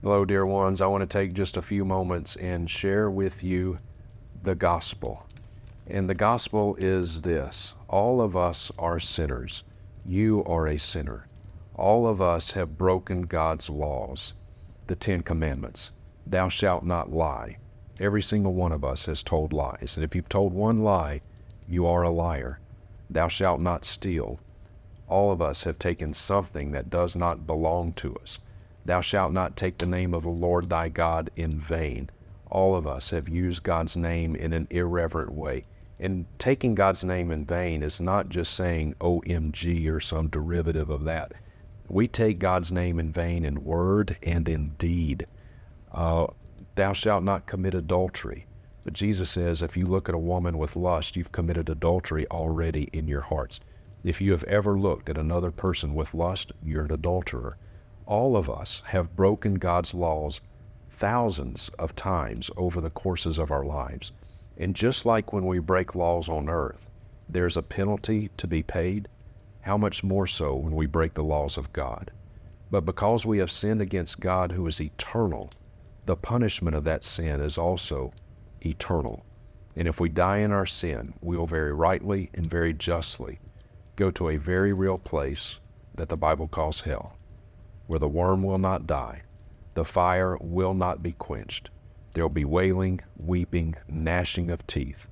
Hello, dear ones. I want to take just a few moments and share with you the gospel. And the gospel is this all of us are sinners. You are a sinner. All of us have broken God's laws, the Ten Commandments. Thou shalt not lie. Every single one of us has told lies. And if you've told one lie, you are a liar. Thou shalt not steal. All of us have taken something that does not belong to us. Thou shalt not take the name of the Lord thy God in vain. All of us have used God's name in an irreverent way. And taking God's name in vain is not just saying OMG or some derivative of that. We take God's name in vain in word and in deed. Uh, thou shalt not commit adultery. But Jesus says if you look at a woman with lust, you've committed adultery already in your hearts. If you have ever looked at another person with lust, you're an adulterer. All of us have broken God's laws thousands of times over the courses of our lives. And just like when we break laws on earth, there's a penalty to be paid, how much more so when we break the laws of God? But because we have sinned against God who is eternal, the punishment of that sin is also eternal. And if we die in our sin, we will very rightly and very justly go to a very real place that the Bible calls hell, where the worm will not die, the fire will not be quenched. There will be wailing, weeping, gnashing of teeth.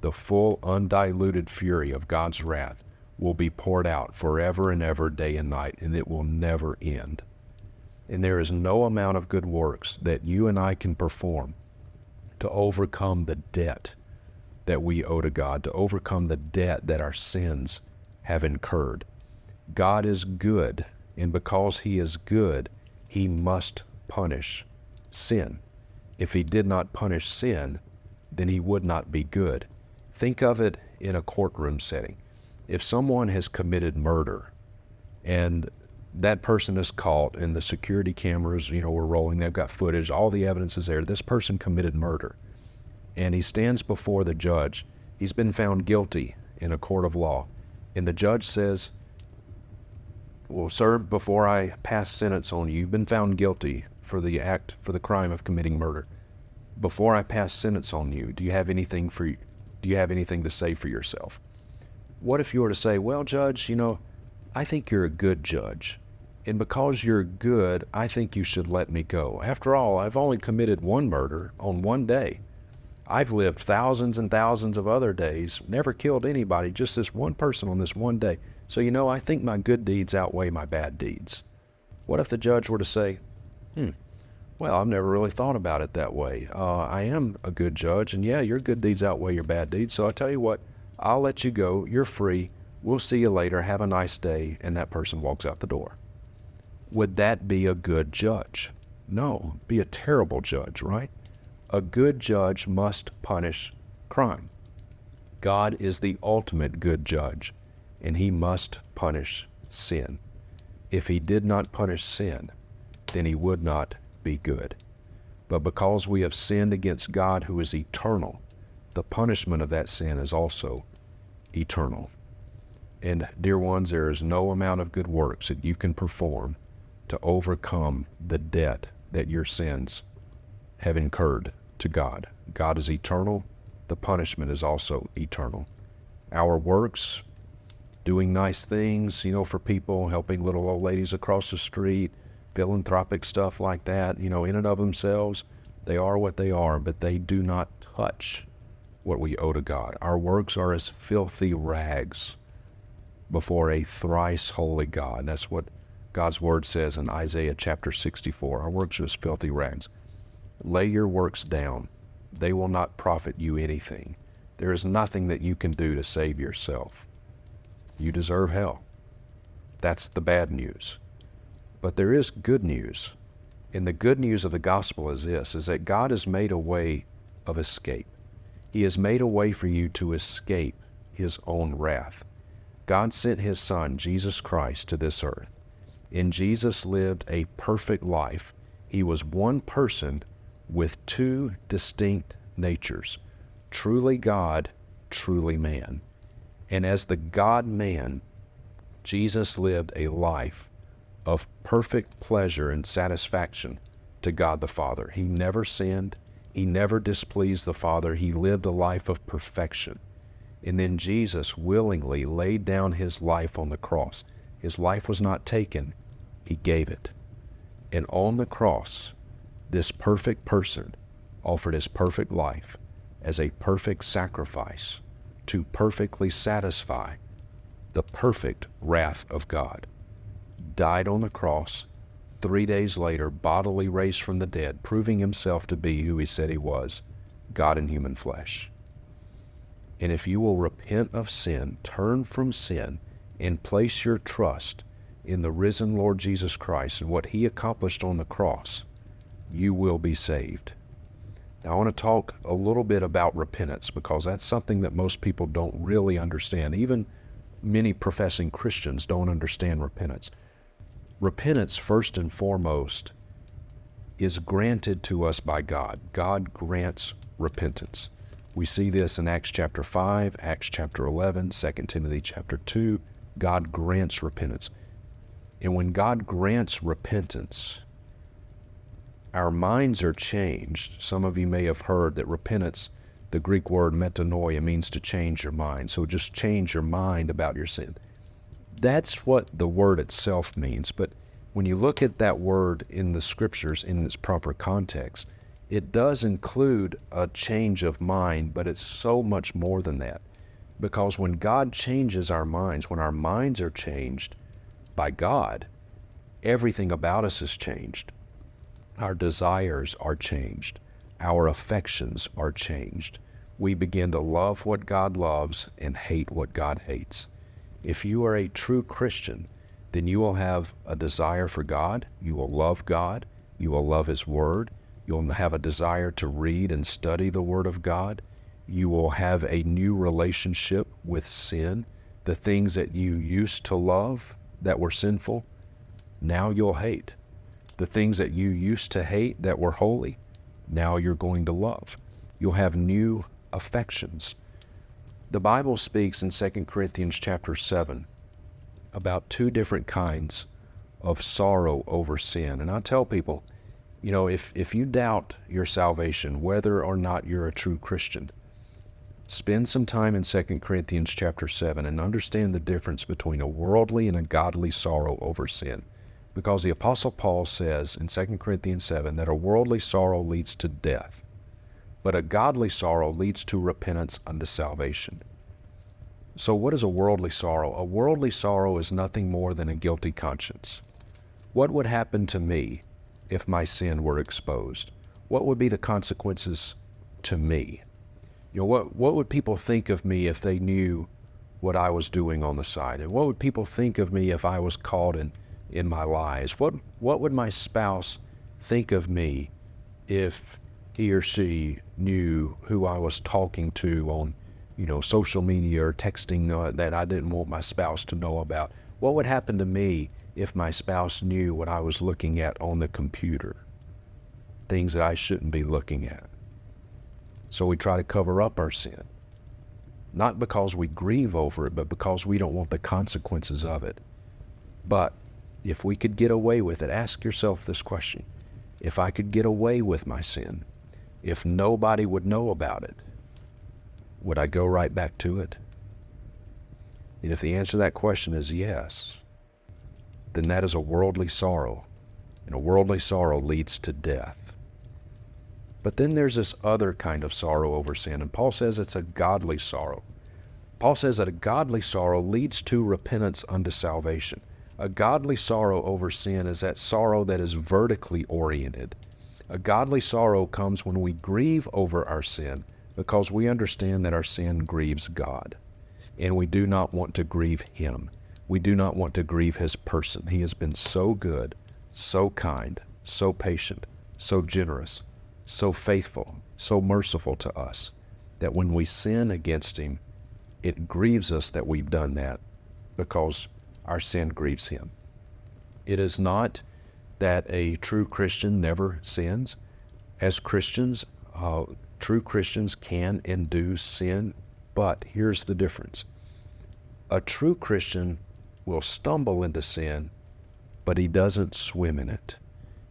The full, undiluted fury of God's wrath will be poured out forever and ever, day and night, and it will never end. And there is no amount of good works that you and I can perform to overcome the debt that we owe to God, to overcome the debt that our sins have incurred. God is good, and because He is good, He must punish sin. If he did not punish sin, then he would not be good. Think of it in a courtroom setting. If someone has committed murder and that person is caught and the security cameras, you know, were rolling, they've got footage, all the evidence is there. This person committed murder. And he stands before the judge. He's been found guilty in a court of law. And the judge says, Well, sir, before I pass sentence on you, you've been found guilty for the act, for the crime of committing murder. Before I pass sentence on you, do you have anything for, do you have anything to say for yourself? What if you were to say, well, judge, you know, I think you're a good judge. And because you're good, I think you should let me go. After all, I've only committed one murder on one day. I've lived thousands and thousands of other days, never killed anybody, just this one person on this one day. So, you know, I think my good deeds outweigh my bad deeds. What if the judge were to say, Hmm. Well, I've never really thought about it that way. Uh, I am a good judge, and yeah, your good deeds outweigh your bad deeds. So I tell you what, I'll let you go. You're free. We'll see you later. Have a nice day. And that person walks out the door. Would that be a good judge? No, be a terrible judge, right? A good judge must punish crime. God is the ultimate good judge, and he must punish sin. If he did not punish sin, then he would not be good. But because we have sinned against God who is eternal, the punishment of that sin is also eternal. And, dear ones, there is no amount of good works that you can perform to overcome the debt that your sins have incurred to God. God is eternal, the punishment is also eternal. Our works, doing nice things, you know, for people, helping little old ladies across the street, philanthropic stuff like that, you know, in and of themselves, they are what they are, but they do not touch what we owe to God. Our works are as filthy rags before a thrice holy God. That's what God's word says in Isaiah chapter 64. Our works are as filthy rags. Lay your works down. They will not profit you anything. There is nothing that you can do to save yourself. You deserve hell. That's the bad news. But there is good news. And the good news of the gospel is this, is that God has made a way of escape. He has made a way for you to escape his own wrath. God sent his son, Jesus Christ, to this earth. And Jesus lived a perfect life. He was one person with two distinct natures, truly God, truly man. And as the God man, Jesus lived a life of perfect pleasure and satisfaction to God the Father. He never sinned. He never displeased the Father. He lived a life of perfection. And then Jesus willingly laid down his life on the cross. His life was not taken, he gave it. And on the cross, this perfect person offered his perfect life as a perfect sacrifice to perfectly satisfy the perfect wrath of God. Died on the cross, three days later, bodily raised from the dead, proving himself to be who he said he was God in human flesh. And if you will repent of sin, turn from sin, and place your trust in the risen Lord Jesus Christ and what he accomplished on the cross, you will be saved. Now, I want to talk a little bit about repentance because that's something that most people don't really understand. Even many professing Christians don't understand repentance. Repentance, first and foremost, is granted to us by God. God grants repentance. We see this in Acts chapter 5, Acts chapter 11, 2 Timothy chapter 2. God grants repentance. And when God grants repentance, our minds are changed. Some of you may have heard that repentance, the Greek word metanoia, means to change your mind. So just change your mind about your sin. That's what the word itself means. But when you look at that word in the scriptures in its proper context, it does include a change of mind, but it's so much more than that. Because when God changes our minds, when our minds are changed by God, everything about us is changed. Our desires are changed. Our affections are changed. We begin to love what God loves and hate what God hates. If you are a true Christian, then you will have a desire for God. You will love God. You will love His Word. You'll have a desire to read and study the Word of God. You will have a new relationship with sin. The things that you used to love that were sinful, now you'll hate. The things that you used to hate that were holy, now you're going to love. You'll have new affections. The Bible speaks in 2 Corinthians chapter 7 about two different kinds of sorrow over sin. And I tell people, you know, if, if you doubt your salvation, whether or not you're a true Christian, spend some time in 2 Corinthians chapter 7 and understand the difference between a worldly and a godly sorrow over sin. Because the Apostle Paul says in 2 Corinthians 7 that a worldly sorrow leads to death, but a godly sorrow leads to repentance unto salvation. So, what is a worldly sorrow? A worldly sorrow is nothing more than a guilty conscience. What would happen to me if my sin were exposed? What would be the consequences to me? You know, what, what would people think of me if they knew what I was doing on the side? And what would people think of me if I was caught in in my lies? What, what would my spouse think of me if he or she knew who I was talking to on, you know, social media or texting uh, that I didn't want my spouse to know about? What would happen to me if my spouse knew what I was looking at on the computer? Things that I shouldn't be looking at. So we try to cover up our sin. Not because we grieve over it, but because we don't want the consequences of it. But if we could get away with it, ask yourself this question. If I could get away with my sin, if nobody would know about it, would I go right back to it? And if the answer to that question is yes, then that is a worldly sorrow, and a worldly sorrow leads to death. But then there's this other kind of sorrow over sin, and Paul says it's a godly sorrow. Paul says that a godly sorrow leads to repentance unto salvation. A godly sorrow over sin is that sorrow that is vertically oriented. A godly sorrow comes when we grieve over our sin because we understand that our sin grieves God. And we do not want to grieve Him. We do not want to grieve His person. He has been so good, so kind, so patient, so generous, so faithful, so merciful to us that when we sin against Him, it grieves us that we've done that because our sin grieves him. It is not that a true Christian never sins. As Christians, uh, true Christians can and do sin, but here's the difference. A true Christian will stumble into sin, but he doesn't swim in it.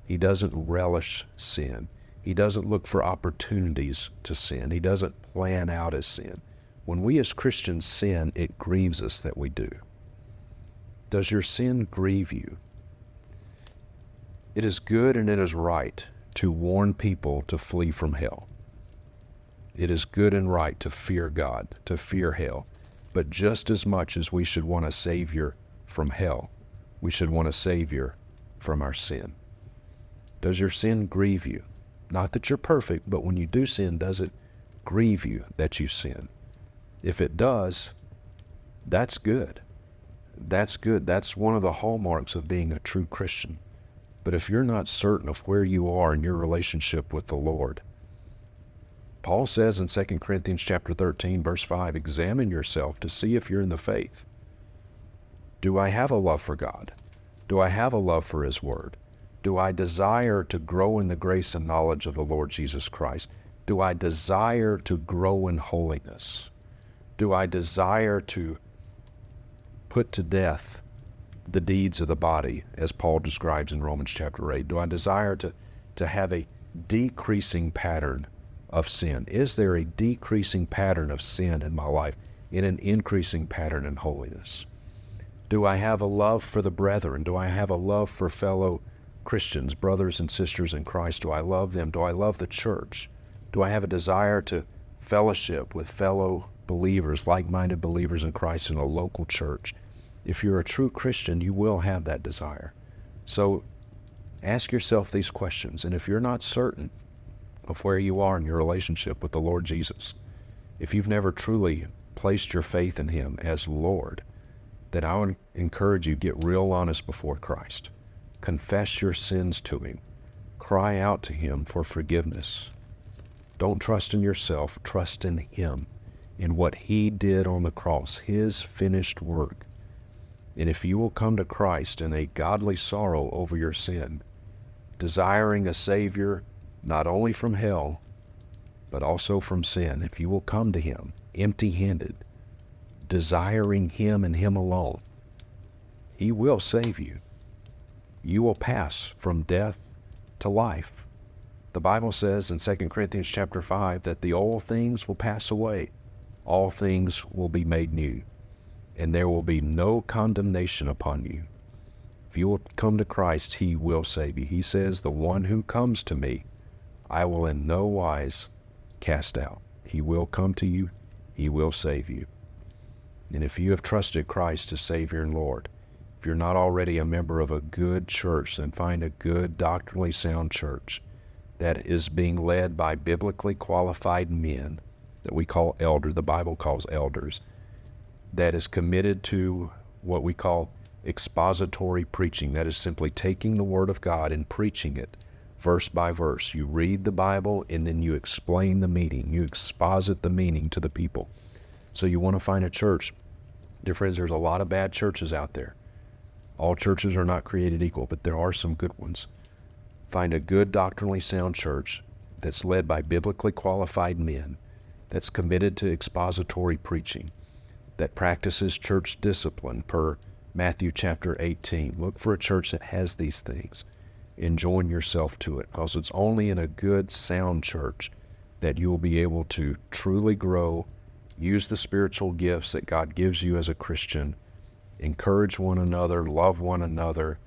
He doesn't relish sin. He doesn't look for opportunities to sin. He doesn't plan out his sin. When we as Christians sin, it grieves us that we do. Does your sin grieve you? It is good and it is right to warn people to flee from hell. It is good and right to fear God, to fear hell. But just as much as we should want a Savior from hell, we should want a Savior from our sin. Does your sin grieve you? Not that you're perfect, but when you do sin, does it grieve you that you sin? If it does, that's good. That's good. That's one of the hallmarks of being a true Christian. But if you're not certain of where you are in your relationship with the Lord, Paul says in 2 Corinthians chapter 13 verse 5, examine yourself to see if you're in the faith. Do I have a love for God? Do I have a love for his word? Do I desire to grow in the grace and knowledge of the Lord Jesus Christ? Do I desire to grow in holiness? Do I desire to put to death the deeds of the body, as Paul describes in Romans chapter 8? Do I desire to, to have a decreasing pattern of sin? Is there a decreasing pattern of sin in my life in an increasing pattern in holiness? Do I have a love for the brethren? Do I have a love for fellow Christians, brothers and sisters in Christ? Do I love them? Do I love the church? Do I have a desire to fellowship with fellow believers, like minded believers in Christ in a local church? If you're a true Christian, you will have that desire. So ask yourself these questions. And if you're not certain of where you are in your relationship with the Lord Jesus, if you've never truly placed your faith in Him as Lord, then I would encourage you get real honest before Christ. Confess your sins to Him. Cry out to Him for forgiveness. Don't trust in yourself, trust in Him, in what He did on the cross, His finished work. And if you will come to Christ in a godly sorrow over your sin, desiring a Savior not only from hell, but also from sin, if you will come to Him empty handed, desiring Him and Him alone, He will save you. You will pass from death to life. The Bible says in 2 Corinthians chapter 5 that the old things will pass away, all things will be made new and there will be no condemnation upon you. If you will come to Christ, he will save you. He says, The one who comes to me, I will in no wise cast out. He will come to you, he will save you. And if you have trusted Christ as Savior and Lord, if you're not already a member of a good church, then find a good, doctrinally sound church that is being led by biblically qualified men that we call elder, the Bible calls elders that is committed to what we call expository preaching. That is simply taking the Word of God and preaching it verse by verse. You read the Bible and then you explain the meaning. You exposit the meaning to the people. So you want to find a church. Dear friends, there's a lot of bad churches out there. All churches are not created equal, but there are some good ones. Find a good doctrinally sound church that's led by biblically qualified men that's committed to expository preaching that practices church discipline per Matthew chapter 18. Look for a church that has these things and join yourself to it because it's only in a good, sound church that you will be able to truly grow, use the spiritual gifts that God gives you as a Christian, encourage one another, love one another,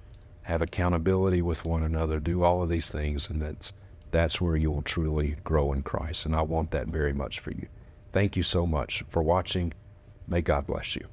have accountability with one another, do all of these things, and that's that's where you will truly grow in Christ. And I want that very much for you. Thank you so much for watching. May God bless you.